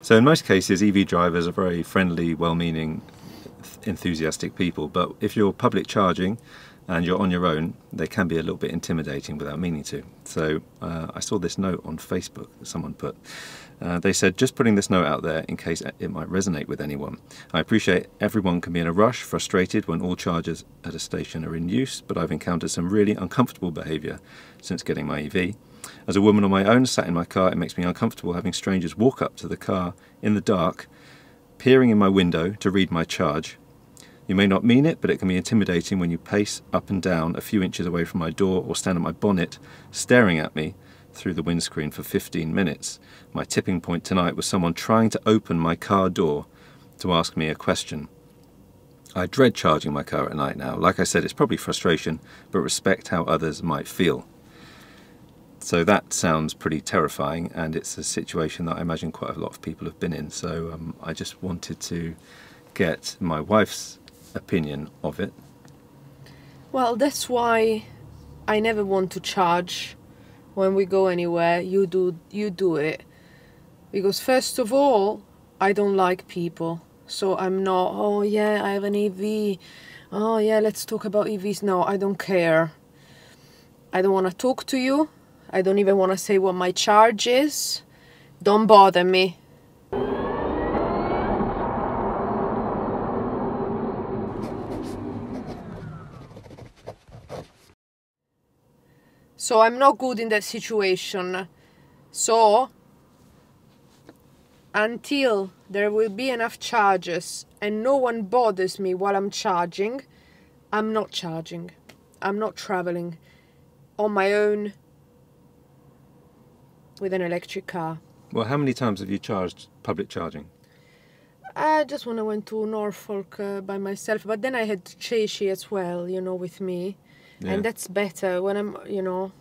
So in most cases, EV drivers are very friendly, well-meaning, enthusiastic people. But if you're public charging and you're on your own, they can be a little bit intimidating without meaning to. So uh, I saw this note on Facebook that someone put. Uh, they said, just putting this note out there in case it might resonate with anyone. I appreciate everyone can be in a rush, frustrated when all chargers at a station are in use, but I've encountered some really uncomfortable behaviour since getting my EV. As a woman on my own, sat in my car, it makes me uncomfortable having strangers walk up to the car in the dark, peering in my window to read my charge. You may not mean it, but it can be intimidating when you pace up and down a few inches away from my door or stand at my bonnet, staring at me through the windscreen for 15 minutes. My tipping point tonight was someone trying to open my car door to ask me a question. I dread charging my car at night now. Like I said, it's probably frustration, but respect how others might feel. So that sounds pretty terrifying, and it's a situation that I imagine quite a lot of people have been in. So um, I just wanted to get my wife's opinion of it. Well, that's why I never want to charge when we go anywhere. You do you do it because first of all, I don't like people. So I'm not. Oh yeah, I have an EV. Oh yeah, let's talk about EVs. No, I don't care. I don't want to talk to you. I don't even want to say what my charge is. Don't bother me. So I'm not good in that situation. So until there will be enough charges and no one bothers me while I'm charging, I'm not charging. I'm not traveling on my own with an electric car. Well, how many times have you charged public charging? I just when I went to Norfolk uh, by myself, but then I had Cheshi as well, you know, with me, Yeah. and that's better when I'm, you know,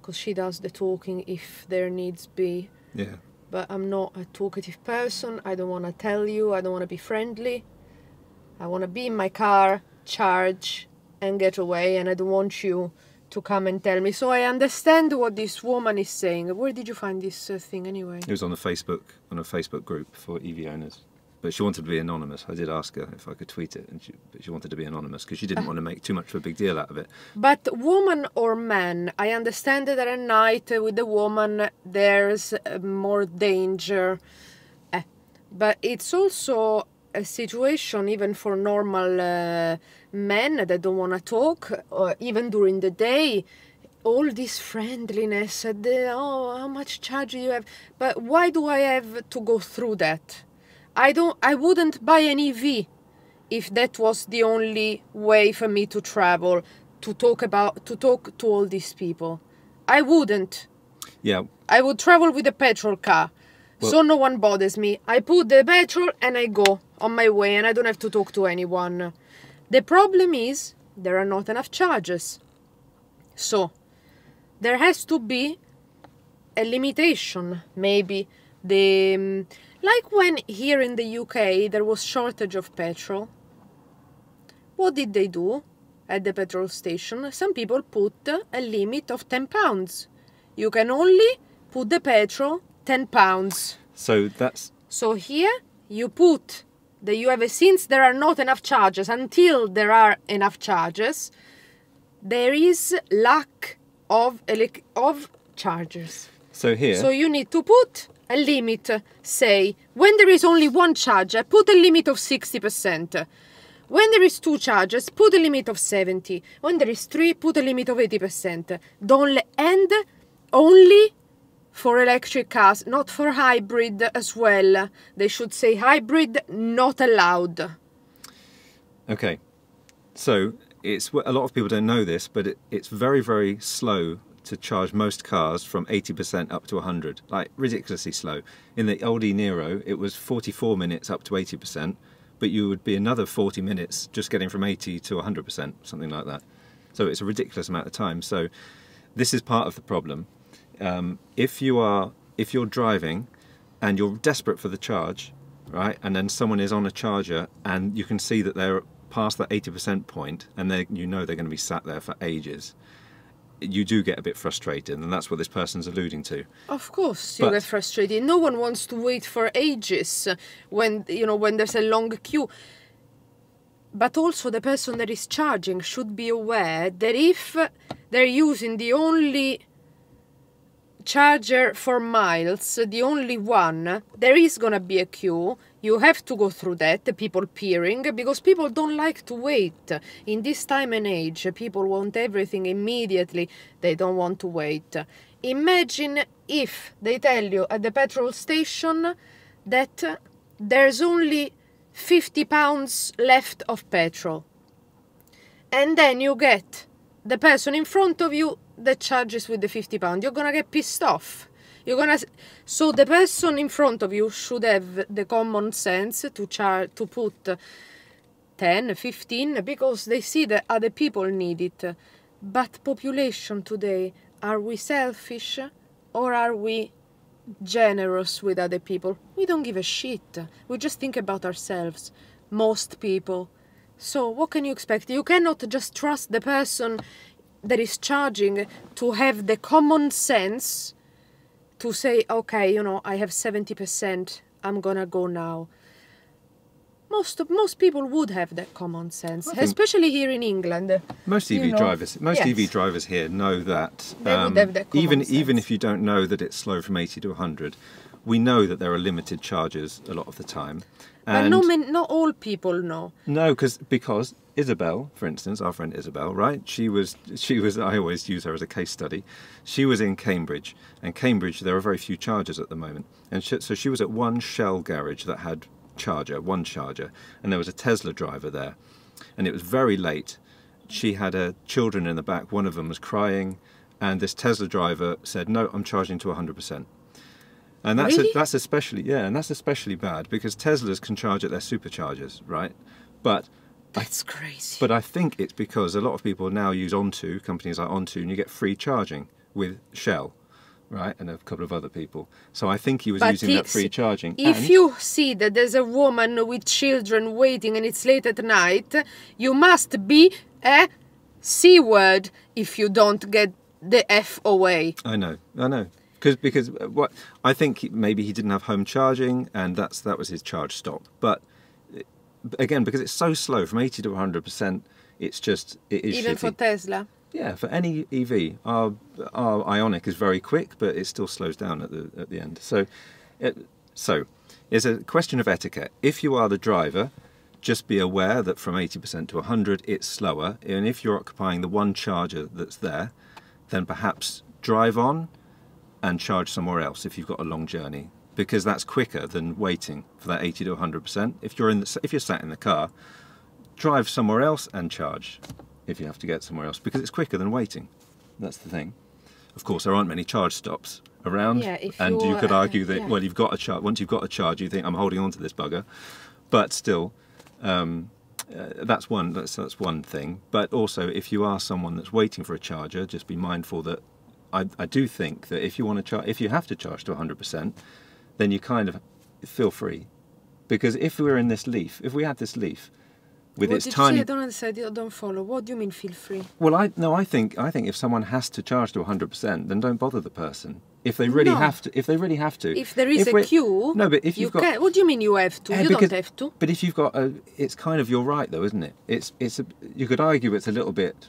because she does the talking if there needs be. Yeah. But I'm not a talkative person. I don't want to tell you. I don't want to be friendly. I want to be in my car, charge, and get away. And I don't want you to come and tell me. So I understand what this woman is saying. Where did you find this uh, thing anyway? It was on a Facebook on a Facebook group for EV owners. But she wanted to be anonymous. I did ask her if I could tweet it, and she, but she wanted to be anonymous because she didn't want to make too much of a big deal out of it. But woman or man, I understand that at night uh, with the woman there's uh, more danger. Eh, But it's also a situation even for normal uh, men that don't want to talk, or even during the day. All this friendliness, uh, the, oh, how much charge do you have? But why do I have to go through that? I don't. I wouldn't buy an EV if that was the only way for me to travel to talk about to talk to all these people i wouldn't Yeah, i would travel with a petrol car so no one bothers me i put the petrol and i go on my way and i don't have to talk to anyone the problem is there are not enough charges. So there has to be a limitation maybe. The um, like when here in the UK there was shortage of petrol. What did they do at the petrol station? Some people put a limit of 10 pounds. You can only put the petrol 10 pounds. So that's so here you put that you have a, since there are not enough charges until there are enough charges there is lack of of chargers so here. so you need to put a limit. Say, when there is only one charger, put a limit of 60%. When there is two charges put a limit of 70. When there is three, put a limit of 80%. Don't end only for electric cars, not for hybrid as well. They should say hybrid not allowed. Okay, so it's a lot of people don't know this, but it, it's very very slow to charge most cars from 80% up to 100, like ridiculously slow. In the old Niro, it was 44 minutes up to 80%, but you would be another 40 minutes just getting from 80 to 100%, something like that. So it's a ridiculous amount of time. So this is part of the problem. Um, if you are if you're driving and you're desperate for the charge, right, and then someone is on a charger and you can see that they're past that 80% point and they you know they're going to be sat there for ages you do get a bit frustrated, and that's what this person's alluding to. Of course, you But- get frustrated. No one wants to wait for ages when you know when there's a long queue. But also, the person that is charging should be aware that if they're using the only charger for miles, the only one, there is gonna be a queue. You have to go through that, the people peering, because people don't like to wait. In this time and age, people want everything immediately, they don't want to wait. Imagine if they tell you at the petrol station that there's only 50 pounds left of petrol and then you get the person in front of you that charges with the 50 pound you're gonna get pissed off. You're gonna so the person in front of you should have the common sense to char to put 10 15 because they see that other people need it. But population today are we selfish or are we generous with other people? We don't give a shit. We just think about ourselves most people. So what can you expect? You cannot just trust the person that is charging to have the common sense to say, okay, you know, I have 70%, I'm gonna go now. Most of, most people would have that common sense, especially here in England. Most EV know, drivers, most yes. EV drivers here know that. um, They would have that even even if you don't know that it's slow from 80 to 100, we know that there are limited charges a lot of the time. But And no, man, not all people know. no, because because Isabel, for instance, our friend Isabel, right? She was she was. I always use her as a case study. She was in Cambridge, and Cambridge there are very few chargers at the moment, and she, so she was at one Shell garage that had charger, one charger, and there was a Tesla driver there, and it was very late. She had her children in the back. One of them was crying, and this Tesla driver said, "No, I'm charging to 100 percent." And that's Really? a, that's especially yeah, and that's especially bad because Teslas can charge at their superchargers, right? But That's crazy. but I think it's because a lot of people now use Onto, companies like Onto, and you get free charging with Shell, right, and a couple of other people. So I think he was But using that free charging. If and- you see that there's a woman with children waiting and it's late at night, you must be a C word if you don't get the F away. I know, I know, because because uh, what I think maybe he didn't have home charging, and that's that was his charge stop. But uh, again, because it's so slow from eighty to one hundred percent, it's just it is Even shitty. for Tesla. Yeah, for any EV, our our Ioniq is very quick, but it still slows down at the at the end. So, it, so it's a question of etiquette. If you are the driver, just be aware that from eighty percent to hundred, it's slower. And if you're occupying the one charger that's there, then perhaps drive on and charge somewhere else if you've got a long journey, because that's quicker than waiting for that eighty to hundred percent. If you're in the, if you're sat in the car, drive somewhere else and charge if you have to get somewhere else because it's quicker than waiting. That's the thing. Of course, there aren't many charge stops around, Yeah, and you could argue that yeah. well, you've got a charge. Once you've got a charge, you think I'm holding on to this bugger, but still, um, uh, that's one. That's that's one thing. But also, if you are someone that's waiting for a charger, just be mindful that I, I do think that if you want to charge, if you have to charge to 100 percent, then you kind of feel free, because if we were in this leaf, if we had this leaf with what its did tiny you say? I don't understand. I don't follow. What do you mean feel free? well, I no, I think I think if someone has to charge to 100%, then don't bother the person. If they really No. have to, if they really have to, If there is a queue, no, but if you you've got, can. What do you mean you have to? Yeah, you because- don't have to. but if you've got a, it's kind of your right though, isn't it? It's it's a, you could argue it's a little bit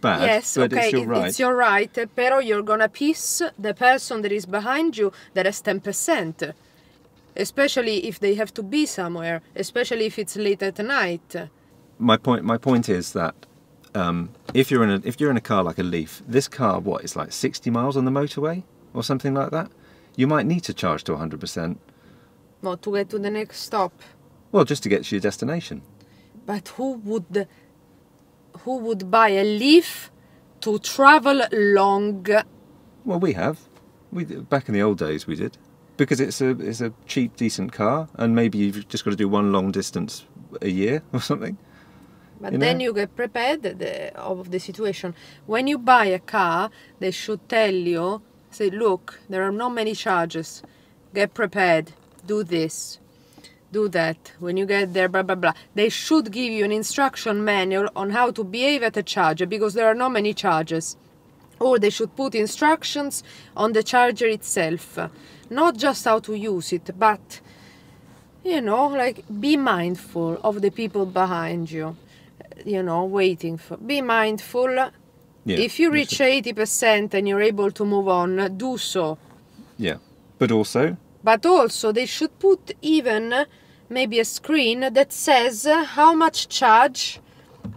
bad, Yes, but okay, it's your right. it's your right, pero you're gonna piss the person that is behind you that has 10%. Especially if they have to be somewhere, especially if it's late at night. my point my point is that um, if you're in a if you're in a car like a Leaf, this car what is like 60 miles on the motorway or something like that, you might need to charge to 100%. No, to get to the next stop. Well, just to get to your destination. But who would who would buy a leaf to travel long? Well, we have. We back in the old days we did because it's a it's a cheap, decent car, and maybe you've just got to do one long distance a year or something. But You then know? you get prepared the, of the situation. When you buy a car, they should tell you, say, look, there are not many charges. Get prepared. Do this. Do that. When you get there, blah blah blah. They should give you an instruction manual on how to behave at a charger because there are not many charges. or they should put instructions on the charger itself not just how to use it but you know like be mindful of the people behind you you know waiting for be mindful Yeah, if you you reach 80% and you're able to move on do so Yeah, but also but also they should put even maybe a screen that says how much charge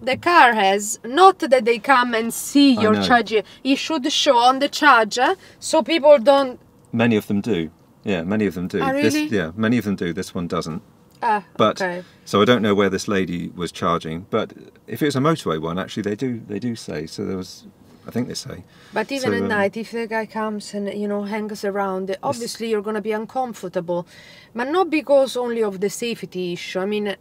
the car has not that they come and see your charger it should show on the charger so people don't many of them do. Yeah, many of them do. Oh, This, yeah, many of them do. This one doesn't. ah But okay so I don't know where this lady was charging. But if it was a motorway one, actually they do they do say. So there was, I think they say. but even So, at um, night if the guy comes and you know hangs around obviously you're going to be uncomfortable but not because only of the safety issue i mean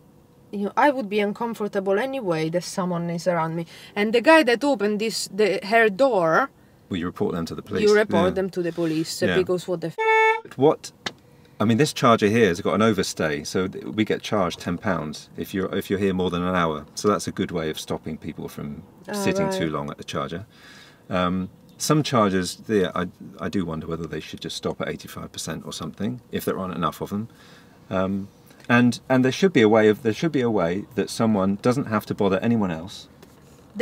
you know, I would be uncomfortable anyway that someone is around me. And the guy that opened this the her door, Well, you report them to the police. you report yeah. them to the police Yeah. because what the f- What? I mean, this charger here has got an overstay, so we get charged ten pounds if you're if you're here more than an hour. So that's a good way of stopping people from Oh, sitting too long at the charger. Um, some chargers, there, I I do wonder whether they should just stop at eighty five percent or something if there aren't enough of them. Um, and and there should be a way of there should be a way that someone doesn't have to bother anyone else.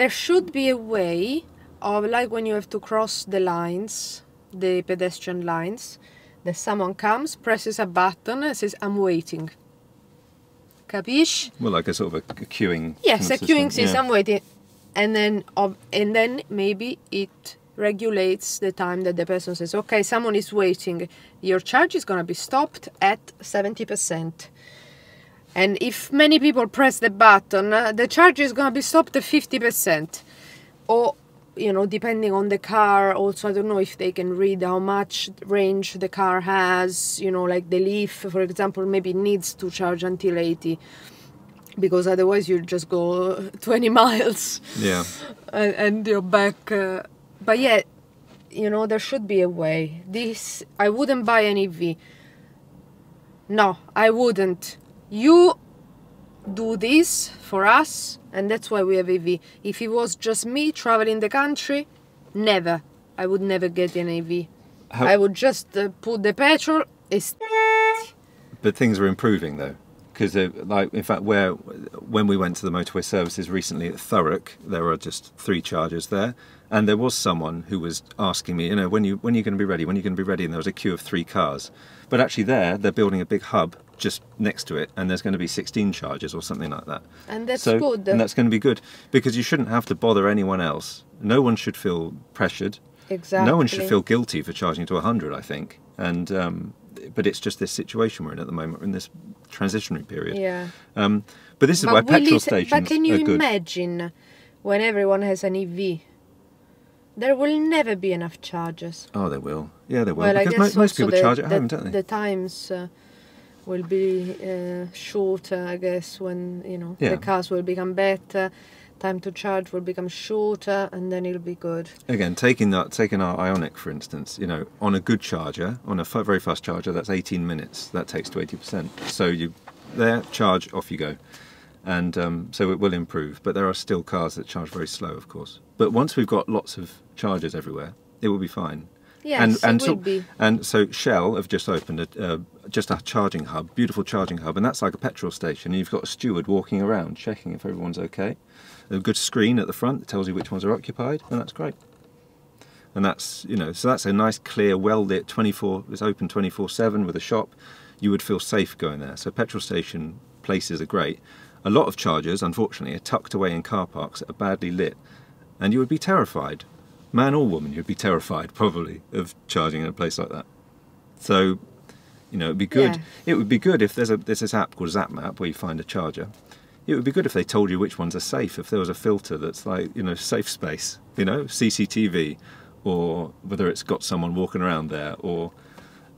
there should be a way of like when you have to cross the lines, the pedestrian lines, that someone comes, presses a button and says, I'm waiting. Capish? Well, like a sort of a, a queuing. Yes, kind a of queuing system, system waiting. And then and then maybe it regulates the time that the person says, Okay, someone is waiting. Your charge is gonna be stopped at seventy percent. And if many people press the button, uh, the charge is gonna be stopped at fifty percent. Or you know, depending on the car, also I don't know if they can read how much range the car has, you know, like the leaf, for example, maybe needs to charge until eighty because otherwise you just go 20 miles Yeah. and, and you're back. Uh, but yeah, you know, there should be a way. This, I wouldn't buy an EV. No, I wouldn't. You do this for us, and that's why we have EV. If it was just me traveling the country, never. I would never get an EV. How- I would just uh, put the petrol. But things are improving though, because like in fact, where when we went to the motorway services recently at Thurrock, there were just three chargers there, and there was someone who was asking me, you know, when you when are you going to be ready? When are you going to be ready? And there was a queue of three cars, but actually there they're building a big hub just next to it, and there's going to be 16 charges or something like that. and that's so, good. and that's going to be good because you shouldn't have to bother anyone else. No one should feel pressured. exactly. No one should feel guilty for charging to 100, I think. And um, but it's just this situation we're in at the moment, we're in this transitionary period. Yeah. Um, but this is But why petrol it- stations But can you imagine when everyone has an EV? There will never be enough charges. oh, there will. Yeah, there will. well, because most people the, charge at the, home, don't they? The times uh, will be uh, shorter, I guess, when you know Yeah. the cars will become better. Time to charge will become shorter, and then it'll be good. Again, taking that, taking our Ioniq for instance, you know, on a good charger, on a f- very fast charger, that's 18 minutes. That takes to 80%. So you there, charge, off you go. And um, so it will improve. But there are still cars that charge very slow, of course. But once we've got lots of chargers everywhere, it will be fine. Yes, and, it and so, be. And so Shell have just opened a, uh, just a charging hub, beautiful charging hub, and that's like a petrol station. And you've got a steward walking around checking if everyone's okay. A good screen at the front that tells you which ones are occupied, and that's great. And that's you know, so that's a nice, clear, well lit, 24. It's open 24/7 with a shop. You would feel safe going there. So petrol station places are great. A lot of chargers, unfortunately, are tucked away in car parks that are badly lit, and you would be terrified, man or woman, you'd be terrified probably of charging in a place like that. So, you know, it'd be good. Yeah. It would be good if there's a there's this app called ZapMap where you find a charger. It would be good if they told you which ones are safe. If there was a filter that's like you know safe space, you know CCTV, or whether it's got someone walking around there, or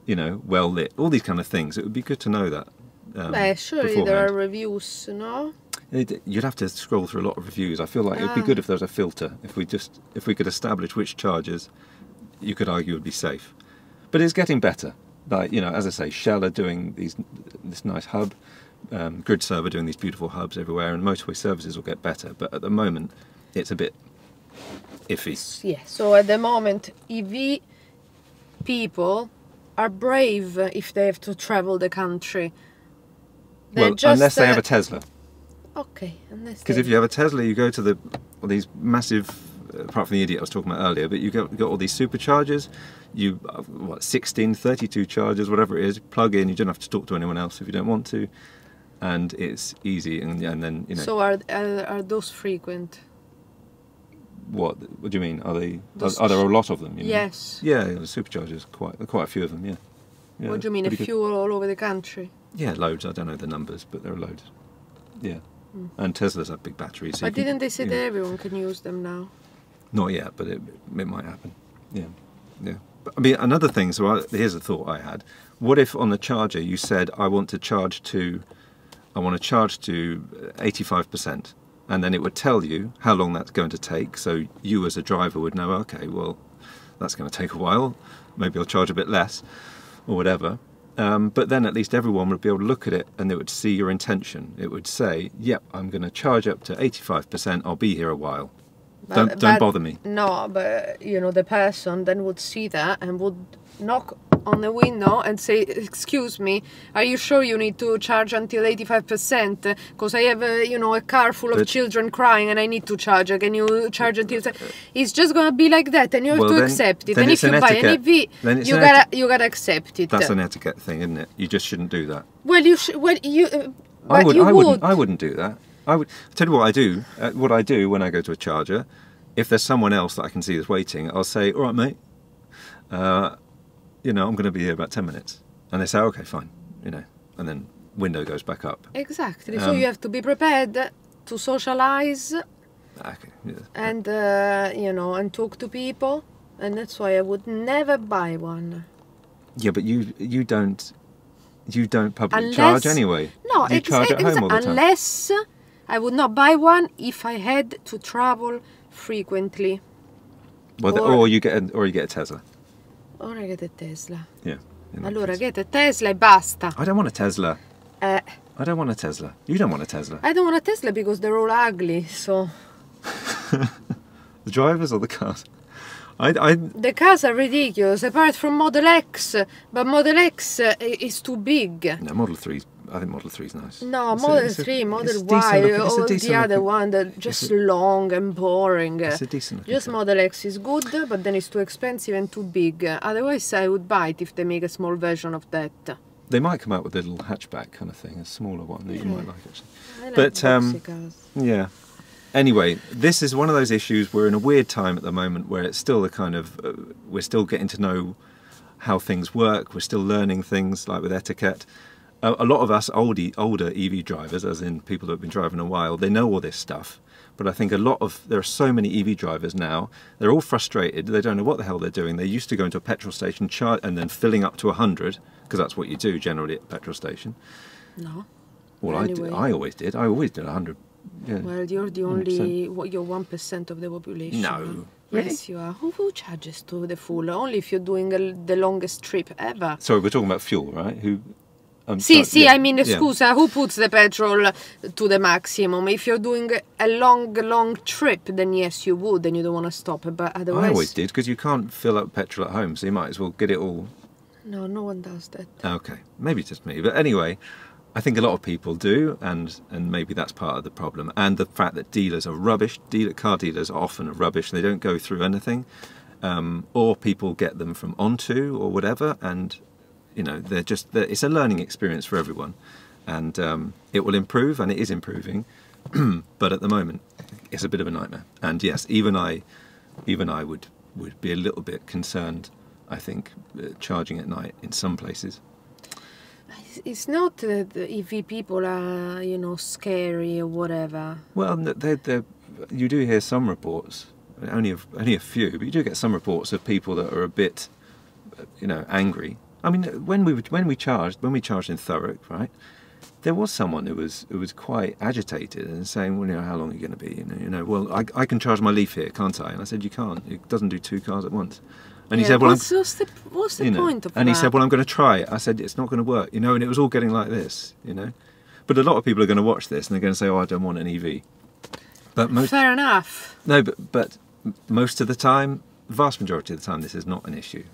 you know well lit, all these kind of things. It would be good to know that. Um, Eh, surely there are reviews, no? You'd have to scroll through a lot of reviews. I feel like it would be Ah. good if there was a filter. If we just if we could establish which chargers you could argue would be safe. But it's getting better. Like you know, as I say, Shell are doing these this nice hub. Um, Grid Server doing these beautiful hubs everywhere, and motorway services will get better. But at the moment, it's a bit iffy. Yeah, so at the moment, EV people are brave if they have to travel the country. They're well, just, unless they have uh, a Tesla. Okay, unless Because if you have a Tesla, you go to the all these massive, uh, apart from the idiot I was talking about earlier, but you got, got all these superchargers. You uh, what 16, 32 chargers, whatever it is, plug in. You don't have to talk to anyone else if you don't want to, and it's easy. And, and then you know So are, are are those frequent? what? What do you mean? Are they? Are, Those are there a lot of them? you mean? Yes. Yeah, the superchargers. Quite quite a few of them. Yeah. yeah what do you mean? A pretty good. few all over the country? Yeah, loads. I don't know the numbers, but there are loads. Yeah. And Teslas have big batteries. So but didn't they say that know, everyone can use them now? Not yet, but it, it might happen. Yeah, yeah. But, I mean, another thing. So I, here's a thought I had. What if on the charger you said I want to charge to, I want to charge to 85%, and then it would tell you how long that's going to take. So you as a driver would know. Okay, well, that's going to take a while. Maybe I'll charge a bit less, or whatever. Um, but then at least everyone would be able to look at it and they would see your intention. It would say, "Yep, I'm going to charge up to 85%. I'll be here a while. Don't don't but- bother me." No, but you know the person then would see that and would knock on the window and say, "Excuse me, are you sure you need to charge until eighty-five percent? Because I have a you know a car full of children crying and I need to charge. Can you charge until?" It's just gonna be like that, and you have Well, to then- accept it. then And if you an buy an etiquette. EV, you an gotta you gotta accept it. That's an etiquette thing, isn't it? You just shouldn't do that. well, you sh- well you. Uh, I would. you I would. wouldn't. I wouldn't do that. I would tell you what I do. Uh, what I do when I go to a charger, if there's someone else that I can see is waiting, I'll say, "All right, mate. Uh, you know, I'm going to be here about ten minutes," and they say, "Okay, fine." You know, and then window goes back up. Exactly. so Um, you have to be prepared to socialize Okay. Yeah. and uh, you know and talk to people and that's why i would never buy one yeah, but you you don't you don't public Unless- charge anyway. no you charge at home all the time. unless i would not buy one if i had to travel frequently Well, or- or you get a, or you get a Tesla. Ora get a tesla Yeah. allora get a tesla e basta I don't want a Tesla. uh, I don't want a Tesla. You don't want a Tesla. i don't want a tesla because they're all ugly so The drivers or the cars? I, I, the cars are ridiculous apart from model x but model x uh, is too big no, Model 3, I think Model 3 is nice. No, It's Model a- 3, it's Model Y, a all the other looking- one that just a- long and boring. It's a decent Just car. Model X is good, but then it's too expensive and too big. Otherwise, I would buy it if they make a small version of that. They might come out with a little hatchback kind of thing, a smaller one that you might like actually. I like But, um. Yeah. Anyway, this is one of those issues. We're in a weird time at the moment where it's still a kind of uh, we're still getting to know how things work. We're still learning things like with etiquette. A, a lot of us oldie, older EV drivers, as in people that have been driving a while, they know all this stuff. But I think a lot of there are so many EV drivers now. They're all frustrated. They don't know what the hell they're doing. They used to go into a petrol station, char- and then filling up to hundred because that's what you do generally at a petrol station. No. Well, I, did, I always did. I always did hundred. Yeah. Well, you're the 100%. only, what, you're 1% of the population. No. Yes, you are. Who, who charges to the full? Only if you're doing a, the longest trip ever. Sorry, we're talking about fuel, right? Who? Um, Sì, sorry, sì, yeah, I mean, yeah. scusa, who puts the petrol to the maximum? If you're doing a long, long trip, then yes, you would, and you don't want to stop. But otherwise, I always did because you can't fill up petrol at home, so you might as well get it all. no, no one does that. Okay, maybe just me, but anyway, I think a lot of people do, and and maybe that's part of the problem. And the fact that dealers are rubbish. Dealer car dealers are often rubbish. They don't go through anything, um, or people get them from onto or whatever, and you know they're just they're, it's a learning experience for everyone, and um, it will improve, and it is improving. but at the moment, it's a bit of a nightmare. And yes, even I, even I would would be a little bit concerned. I think uh, charging at night in some places. It's- not that the EV people are, you know, scary or whatever. Well, n- they they you do hear some reports, only a, only a few, but you do get some reports of people that are a bit, you know, angry. I mean, when we were- when we charged when we charged in Thurrock, right? There was someone who was who was quite agitated and saying, "Well, you know, how long are you going to be? You know, you know, well, I, I can charge my Leaf here, can't I?" And I said, "You can't. It doesn't do two cars at once." And he said, "Well, I'm, what's, what's the, what's the you know, point of and that? he said, "Well, I'm going to try it." I said, "It's not going to work," you know. And it was all getting like this, you know. But a lot of people are going to watch this and they're going to say, "Oh, I don't want an EV." But most Fair enough. no, but but most of the time, vast majority of the time, this is not an issue.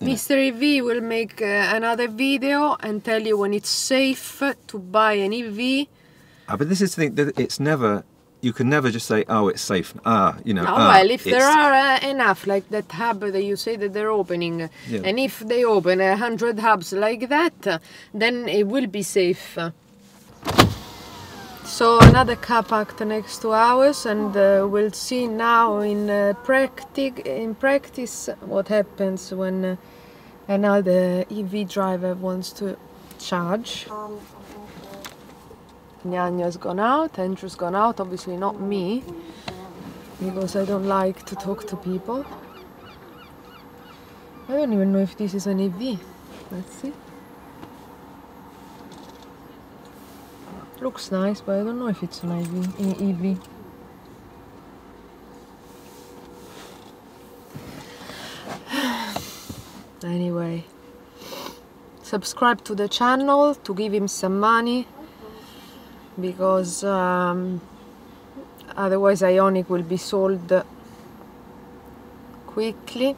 Mr. EV will make uh, another video and tell you when it's safe to buy an EV. Ah, but this is the thing that it's never. You can never just say, "Oh, it's safe." Ah, you know. No, ah, well, if there are uh, enough, like that hub that you say that they're opening, Yeah. and if they open a hundred hubs like that, then it will be safe. So another car parked the next to ours, and uh, we'll see now in uh, in practice what happens when uh, another EV driver wants to charge. Nyanya's gone out, Andrew's gone out, obviously not me because I don't like to talk to people. I don't even know if this is an EV. Let's see. Looks nice, but I don't know if it's an EV. an EV. anyway, subscribe to the channel to give him some money because um, otherwise Ioniq will be sold quickly.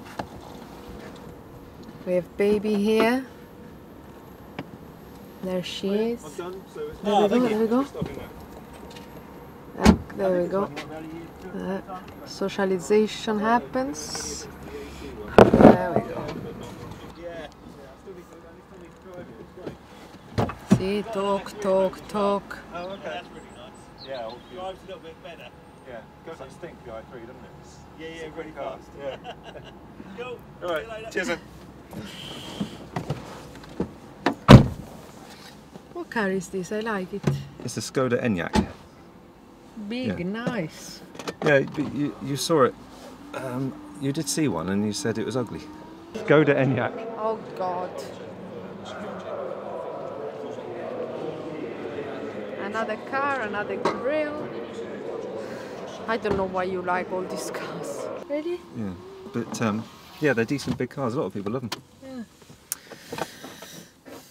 We have baby here. There she is. There we go, there we go. Ah, there we go. Uh, socialization happens. There we go. See, talk, talk, talk. Oh, okay, that's really nice. Yeah, well, drives a little bit better. Yeah, goes like stink the i3, doesn't it? Yeah, yeah, pretty fast. Yeah. cool. All right. Cheers. Then. What car is this? I like it. It's a Skoda Enyaq. Big, Yeah. nice. Yeah, but you, you saw it. Um, you did see one, and you said it was ugly. Skoda Enyaq. Oh God. Another car, another grill. I don't know why you like all these cars. Really? Yeah, but um, yeah, they're decent big cars. A lot of people love them. Yeah.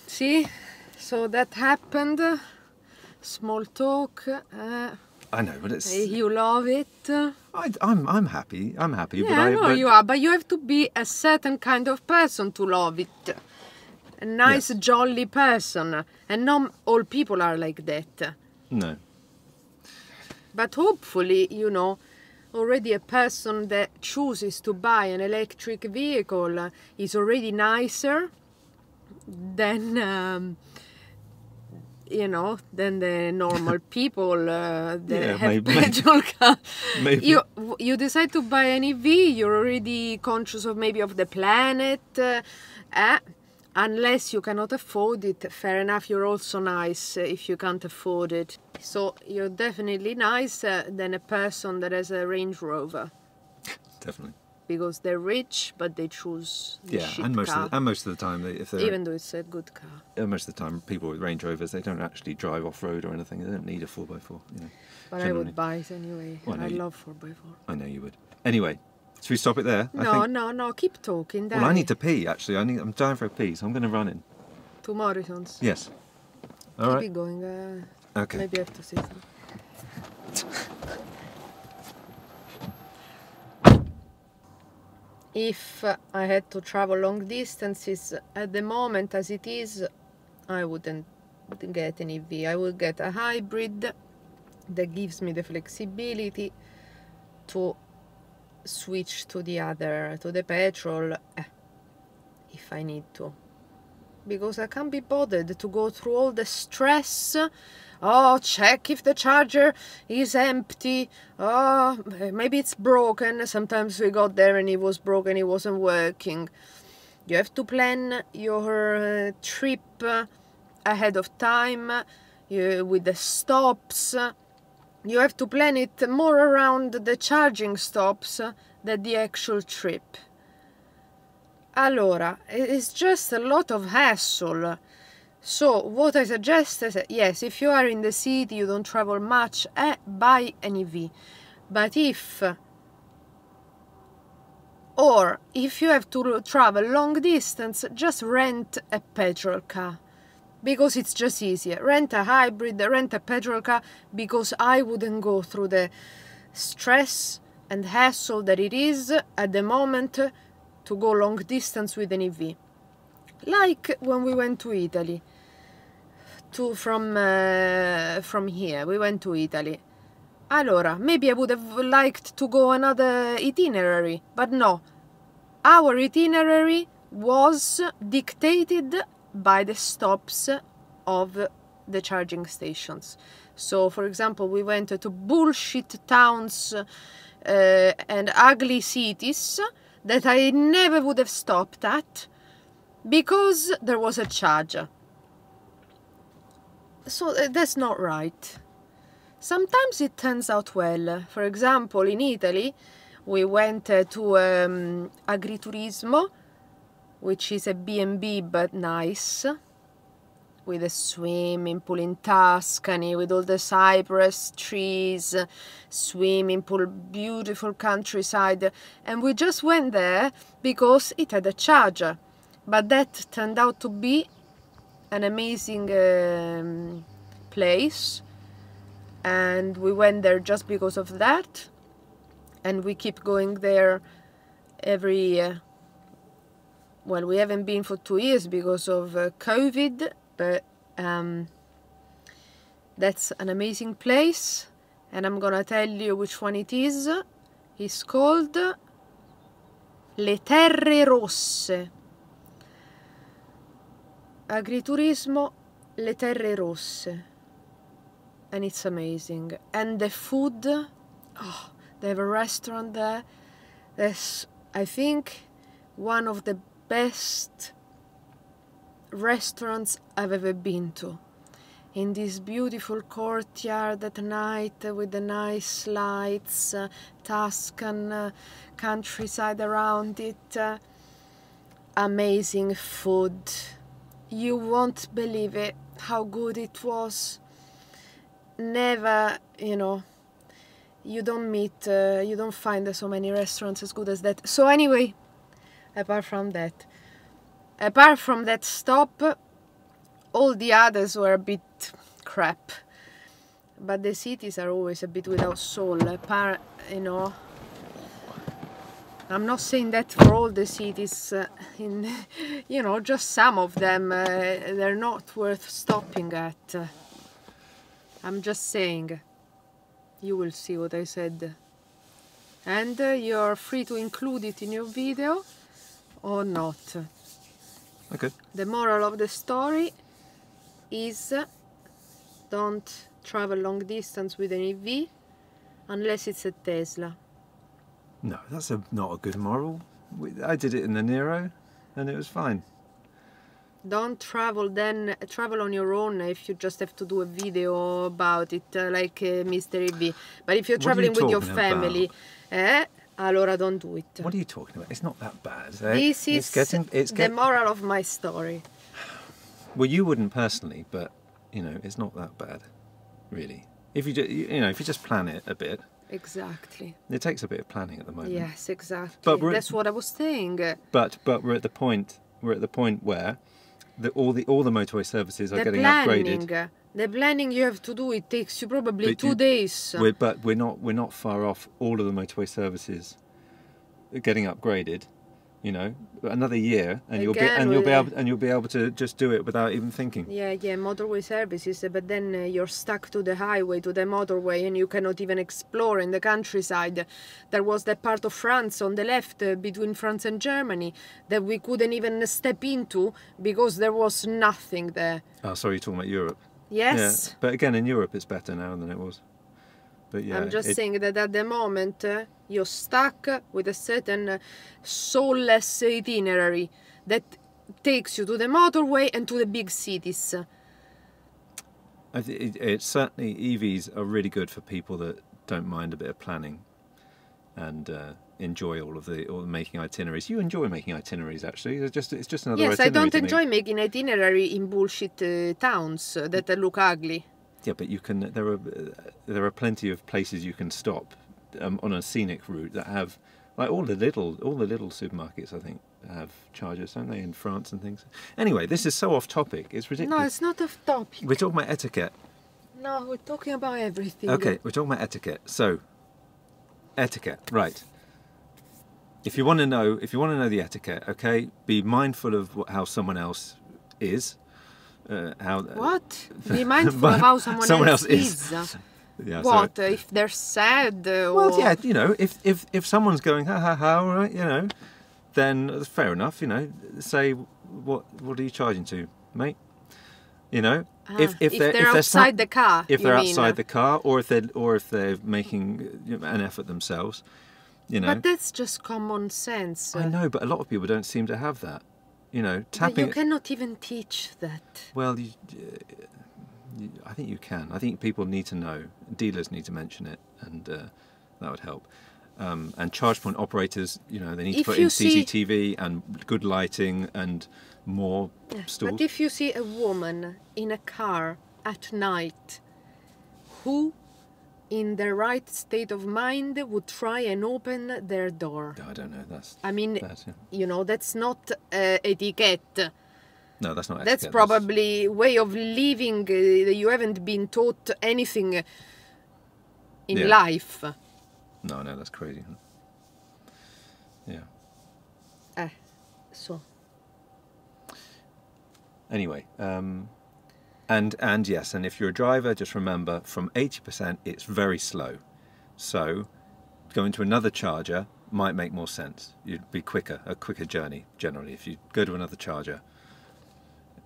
See? So that happened. Small talk. Uh, I know, but it's. you love it. I, I'm I'm happy. I'm happy. but Yeah, I I, know but, you are, but you have to be a certain kind of person to love it. A nice, Yes. jolly person. And not all people are like that. No. But hopefully, you know, already a person that chooses to buy an electric vehicle is already nicer than, um, you know, than the normal people uh, that Yeah, have maybe. petrol car. Maybe. You you decide to buy an EV, you're already conscious of maybe of the planet. Uh, eh? Unless you cannot afford it, fair enough, you're also nice uh, if you can't afford it. So you're definitely nicer than a person that has a Range Rover Definitely. Because they're rich, but they choose the Yeah, and most car, of the, and most of the time, they, if they're even though it's a good car. uh, most of the time, people with Range Rovers, they don't actually drive off road or anything. They don't need a four x four. You know. But I would buy it anyway. Well, I you- love 4x4. I know you would. Anyway, should we stop it there? I No, think, no, no, keep talking. Well, I need to pee. Actually, I need. I'm dying for a pee, so I'm going to run in. To Morrison's. Yes. All keep right. it going. Uh, Okay. Maybe I have to sit. If I had to travel long distances at the moment as it is, I wouldn't get an EV. I would get a hybrid that gives me the flexibility to switch to the other, to the petrol, eh, if I need to because I can't be bothered to go through all the stress. Oh, check if the charger is empty. Oh, maybe it's broken. Sometimes we got there and it was broken, it wasn't working. You have to plan your uh, trip ahead of time you, with the stops. You have to plan it more around the charging stops than the actual trip. Allora, it's just a lot of hassle. So, what I suggest is yes, if you are in the city, you don't travel much, eh, buy an EV. But if, or if you have to travel long distance, just rent a petrol car. Because it's just easier. Rent a hybrid, rent a petrol car, because I wouldn't go through the stress and hassle that it is at the moment to go long distance with an EV. Like when we went to Italy, to from uh, from here, we went to Italy. Allora, maybe I would have liked to go another itinerary, but no. Our itinerary was dictated by the stops of the charging stations. So, for example, we went to bullshit towns uh, and ugly cities that I never would have stopped at because there was a charger. So uh, that's not right. Sometimes it turns out well. For example, in Italy, we went uh, to um, Agriturismo, which is a B&B but nice, with a swimming pool in Tuscany, with all the cypress trees, swimming pool, beautiful countryside. And we just went there because it had a charger. But that turned out to be an amazing um, place and we went there just because of that and we keep going there every year well we haven't been for two years because of uh, covid but um, that's an amazing place and i'm gonna tell you which one it is it's called le terre rosse agriturismo le terre rosse and it's amazing. And the food, oh, they have a restaurant there. That's, I think, one of the best restaurants I've ever been to. In this beautiful courtyard at night with the nice lights, uh, Tuscan uh, countryside around it. Uh, amazing food. You won't believe it, how good it was never, you know, you don't meet, uh, you don't find so many restaurants as good as that. So anyway, apart from that, apart from that stop, all the others were a bit crap. But the cities are always a bit without soul. Apart, you know, I'm not saying that for all the cities, uh, in, you know, just some of them, uh, they're not worth stopping at. I'm just saying. You will see what I said. And uh, you're free to include it in your video or not. Okay. The moral of the story is don't travel long distance with an EV unless it's a Tesla. No, that's a, not a good moral. I did it in the Niro and it was fine. Don't travel then, travel on your own if you just have to do a video about it, uh, like uh, Mr. EV. But if you're What are you traveling with your family, eh, allora don't do it. What are you talking about? It's not that bad. eh? This is it's getting, it's the moral of my story. well, you wouldn't personally, but you know, it's not that bad, really. If you, ju- you know, if you just plan it a bit, Exactly. it takes a bit of planning at the moment. Yes, exactly. But That's what I was saying. But but we're at the point we're at the point where the, all the all the motorway services are the getting planning, upgraded. Uh, the planning you have to do, it takes you probably But two you- days. We're, but we're not we're not far off all of the motorway services getting upgraded. You know, another year, and you'll be Again, and you'll be able and you'll be able to just do it without even thinking. Yeah, yeah, motorway services, uh, but then uh, you're stuck to the highway, to the motorway, and you cannot even explore in the countryside. There was that part of France on the left uh, between France and Germany that we couldn't even step into because there was nothing there. Oh, sorry, you're talking about Europe. Yes. Yeah, but again, in Europe, it's better now than it was. But yeah, I'm just it- saying that at the moment uh, you're stuck with a certain uh, soulless itinerary that takes you to the motorway and to the big cities. I th- it, it's certainly EVs are really good for people that don't mind a bit of planning and uh, enjoy all of the all the making itineraries. You enjoy making itineraries, actually. It's just it's just another. yes, I don't me. enjoy making itinerary in bullshit uh, towns that look ugly. Yeah, but you can. There are uh, there are plenty of places you can stop um, on a scenic route that have like all the little all the little supermarkets. I think have chargers, don't they, in France and things. Anyway, this is so off topic. It's ridiculous. No, it's not off topic. We're talking about etiquette. No, we're talking about everything. Okay, we're talking about etiquette. So, etiquette, right? If you want to know, if you want to know the etiquette, okay, be mindful of what, how someone else is. Uh, how What? Be mindful of how someone, Someone else, else is. is. Yeah, so- What? if they're sad? uh, Well, yeah, you know, if if if someone's going ha ha ha, all right, you know, then fair enough. You know, say what what are you charging to, mate? You know, Ah, if if they're, they're if they're outside the car, if they're mean. outside the car, or if they are or if they're making an effort themselves, you know. But that's just common sense. I know, but a lot of people don't seem to have that. You know, But tapping. you cannot even teach that. Well, you, uh, you, I think you can. I think people need to know. Dealers need to mention it, and uh, that would help. Um, and charge point operators, you know, they need to put in CCTV and good lighting and more stalls. But if you see a woman in a car at night, who, in the right state of mind, would try and open their door? I don't know. That's I mean, that's, yeah. you know, that's not uh, etiquette. no, that's not. Etiquette. That's etiquette, probably way of living. Uh, you haven't been taught anything in Yeah. life. No, no, that's crazy. Huh? Yeah. Eh, so Anyway, um, and and yes, and if you're a driver, just remember from 80% it's very slow. So going to another charger might make more sense. You'd be quicker, a quicker journey generally if you go to another charger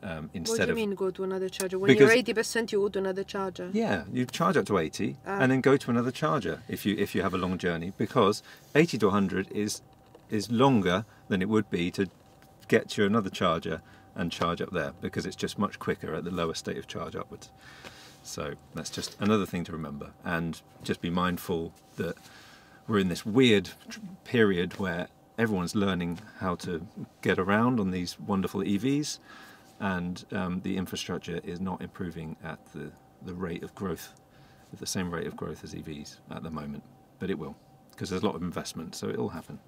um, what do you of mean go to another charger? When you're eighty percent, you go to another charger. yeah, you charge up to 80 Ah. and then go to another charger if you if you have a long journey because 80 to 100 is is longer than it would be to get to another charger and charge up there because it's just much quicker at the lower state of charge upwards. So that's just another thing to remember and just be mindful that we're in this weird period where everyone's learning how to get around on these wonderful EVs and um, the infrastructure is not improving at the, the rate of growth, at the same rate of growth as EVs at the moment. But it will, because there's a lot of investment, so it'll happen.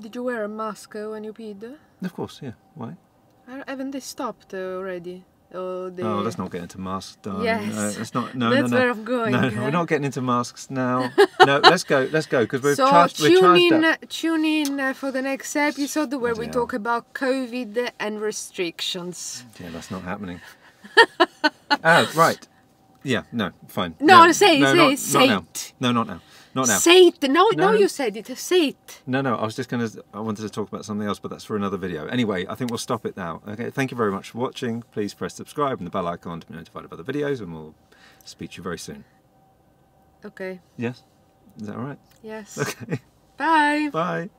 Did you wear a mask when you peed? Of course, yeah. Why? Haven't they stopped uh, already? Oh, they... Oh, let's not get into masks, darling. Yes. No, let's not. No, That's no, no. where I'm going. No, we're not getting into masks now. no, let's go. Let's go because we've so charged. We're tune charged in, up. tune in uh, for the next episode where we talk about COVID and restrictions. Yeah, that's not happening. ah, right. Yeah, no, fine. No, say no, say not, say not now. No, not now. Not now. Say it. No, no, No. you said it. Say it. No, no, I was just going to. I wanted to talk about something else, but that's for another video. Anyway, I think we'll stop it now. Okay, thank you very much for watching. Please press subscribe and the bell icon to be notified of other videos, and we'll speak to you very soon. Okay. Yes? Is that all right? Yes. Okay, Bye. bye.